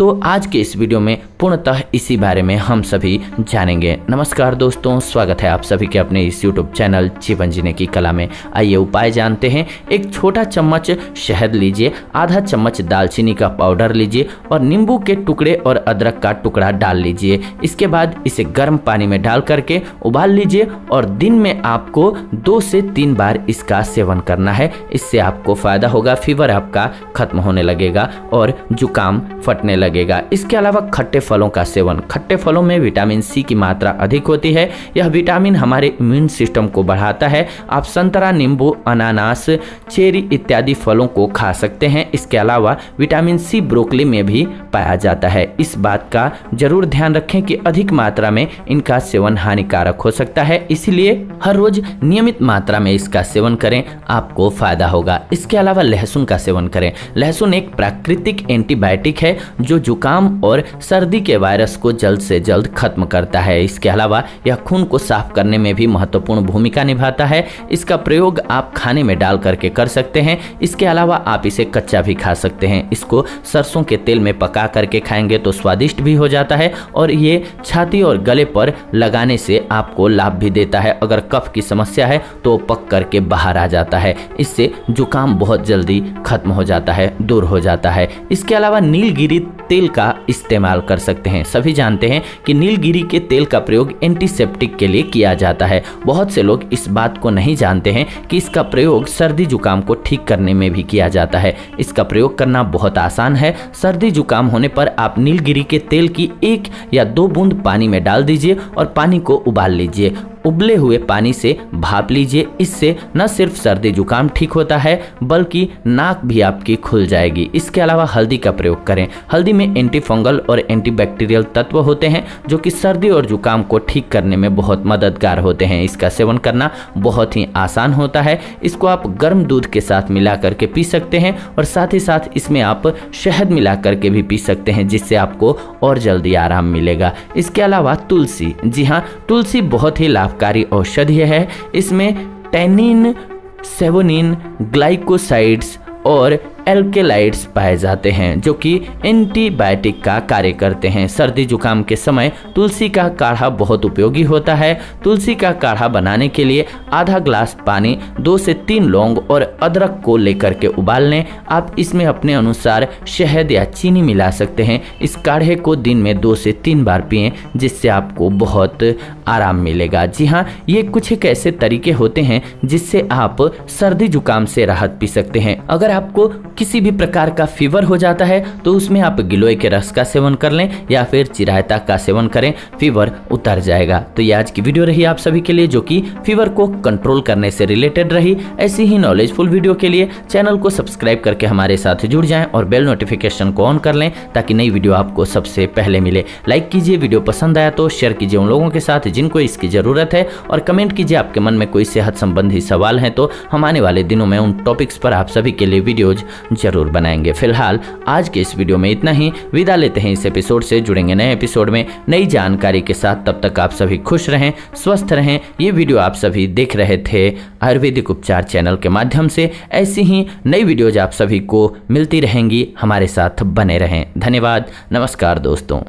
तो आज के इस वीडियो में पूर्णतः इसी बारे में हम सभी जानेंगे। नमस्कार दोस्तों, स्वागत है आप सभी के अपने इस यूट्यूब चैनल जीवन जीने की कला में। आइए उपाय जानते हैं। एक छोटा चम्मच शहद लीजिए, आधा चम्मच दालचीनी का पाउडर लीजिए और नींबू के टुकड़े और अदरक का टुकड़ा डाल लीजिए। इसके बाद इसे गर्म पानी में डाल करके उबाल लीजिए और दिन में आपको दो से तीन बार इसका सेवन करना है। इससे आपको फ़ायदा होगा, फीवर आपका खत्म होने लगेगा और जुकाम फटने लगेगा इसके अलावा खट्टे फलों का सेवन। खट्टे फलों में विटामिन सी की मात्रा अधिक होती है। यह विटामिन हमारे इम्यून सिस्टम को बढ़ाता है। आप संतरा, नींबू, अनानास, चेरी इत्यादि फलों को खा सकते हैं। इसके अलावा विटामिन सी ब्रोकली में भी पाया जाता है। इस बात का ज़रूर ध्यान रखें कि अधिक मात्रा में इनका सेवन हानिकारक हो सकता है। इसलिए हर रोज नियमित मात्रा में इसका सेवन करें। आपको फ़ायदा होगा। इसके अलावा लहसुन का सेवन करें। लहसुन एक प्राकृतिक एंटीबायोटिक है, जो जुकाम और सर्दी के वायरस को जल्द से जल्द खत्म करता है। इसके अलावा, यह खून को साफ़ करने में भी महत्वपूर्ण भूमिका निभाता है। इसका प्रयोग आप खाने में डाल करके कर सकते हैं। इसके अलावा, आप इसे कच्चा भी खा सकते हैं। इसको सरसों के तेल में पका करके खाएँगे तो स्वादिष्ट भी हो जाता है और ये छाती और गले पर लगाने से आपको लाभ भी देता है। अगर कफ की समस्या है तो पक करके बाहर आ जाता है। इससे जुकाम बहुत जल्दी खत्म हो जाता है, दूर हो जाता है। इसके अलावा, नीलगिरी तेल का इस्तेमाल कर सकते हैं। सभी जानते हैं कि नीलगिरी के तेल का प्रयोग एंटीसेप्टिक के लिए किया जाता है। बहुत से लोग इस बात को नहीं जानते हैं कि इसका प्रयोग सर्दी जुकाम को ठीक करने में भी किया जाता है। इसका प्रयोग करना बहुत आसान है। सर्दी जुकाम होने पर आप नीलगिरी के तेल की एक या दो बूंद पानी में डाल दीजिए और पानी को उबाल लीजिए। उबले हुए पानी से भाप लीजिए। इससे न सिर्फ़ सर्दी जुकाम ठीक होता है, बल्कि नाक भी आपकी खुल जाएगी। इसके अलावा हल्दी का प्रयोग करें। हल्दी में एंटी फंगल और एंटीबैक्टीरियल तत्व होते हैं, जो कि सर्दी और जुकाम को ठीक करने में बहुत मददगार होते हैं। इसका सेवन करना बहुत ही आसान होता है। इसको आप गर्म दूध के साथ मिला करके पी सकते हैं और साथ ही साथ इसमें आप शहद मिला करके भी पी सकते हैं, जिससे आपको और जल्दी आराम मिलेगा। इसके अलावा तुलसी। जी हाँ तुलसी बहुत ही लाभकारी औषधि है। इसमें टैनिन सेवोनिन ग्लाइकोसाइड्स और एल्केलाइड्स पाए जाते हैं, जो कि एंटीबायोटिक का कार्य करते हैं। सर्दी जुकाम के समय तुलसी का काढ़ा बहुत उपयोगी होता है। तुलसी का काढ़ा बनाने के लिए आधा ग्लास पानी, दो से तीन लौंग और अदरक को लेकर के उबाल लें आप इसमें अपने अनुसार शहद या चीनी मिला सकते हैं। इस काढ़े को दिन में दो से तीन बार पिए, जिससे आपको बहुत आराम मिलेगा। जी हाँ ये कुछ एक ऐसे तरीके होते हैं जिससे आप सर्दी जुकाम से राहत पी सकते हैं। अगर आपको किसी भी प्रकार का फीवर हो जाता है तो उसमें आप गिलोय के रस का सेवन कर लें या फिर चिरायता का सेवन करें फीवर उतर जाएगा। तो ये आज की वीडियो रही आप सभी के लिए, जो कि फीवर को कंट्रोल करने से रिलेटेड रही। ऐसी ही नॉलेजफुल वीडियो के लिए चैनल को सब्सक्राइब करके हमारे साथ जुड़ जाएँ और बेल नोटिफिकेशन को ऑन कर लें, ताकि नई वीडियो आपको सबसे पहले मिले। लाइक कीजिए वीडियो पसंद आया तो शेयर कीजिए उन लोगों के साथ जिनको इसकी ज़रूरत है, और कमेंट कीजिए आपके मन में कोई सेहत संबंधी सवाल है तो हम आने वाले दिनों में उन टॉपिक्स पर आप सभी के लिए वीडियोज़ ज़रूर बनाएँगे। फ़िलहाल, आज के इस वीडियो में इतना ही। विदा लेते हैं इस एपिसोड से, जुड़ेंगे नए एपिसोड में। नई जानकारी के साथ तब तक आप सभी खुश रहें, स्वस्थ रहें। ये वीडियो आप सभी देख रहे थे आयुर्वेदिक उपचार चैनल के माध्यम से। ऐसी ही नई वीडियोज़ आप सभी को मिलती रहेंगी। हमारे साथ बने रहें। धन्यवाद। नमस्कार दोस्तों।